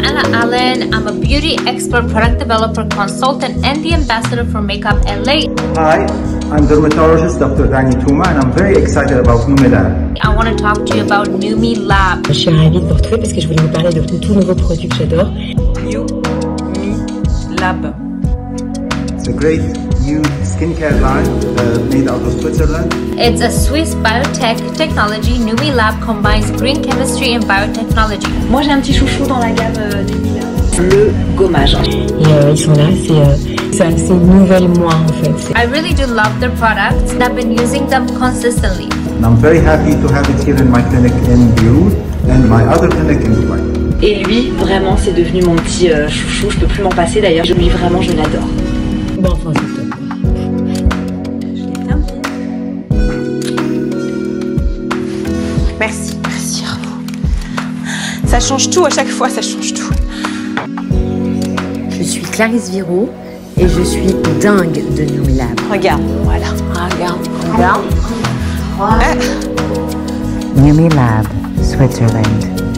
I'm Ella Allen. I'm a beauty expert, product developer, consultant, and the ambassador for Makeup LA. Hi, I'm dermatologist Dr. Dani Tuma, and I'm very excited about Numilab. I want to talk to you about Numi Lab. Je suis ravie de vous retrouver parce que je voulais vous parler de tout nouveau produit que j'adore. New Me Lab. It's a great new skincare line uh, made out of Switzerland? It's a Swiss biotech technology. Numi Lab combines green chemistry and biotechnology. Moi j'ai un petit chouchou dans la gamme euh, Numi Lab. Le gommage. Et euh, ils sont là, c'est euh, c'est nouvelle moi en fait. I really do love their products and I've been using them consistently. And I'm very happy to have it here in my clinic in Beirut and my other clinic in Dubai. Et lui, vraiment, c'est devenu mon petit euh, chouchou. Je peux plus m'en passer d'ailleurs. Lui, vraiment, je l'adore. Bon, enfin, Merci, merci à vous. Ça change tout à chaque fois, ça change tout. Je suis Clarisse Viro et je suis dingue de Numilab. Regarde, voilà. Regarde, regarde. Numilab, Switzerland.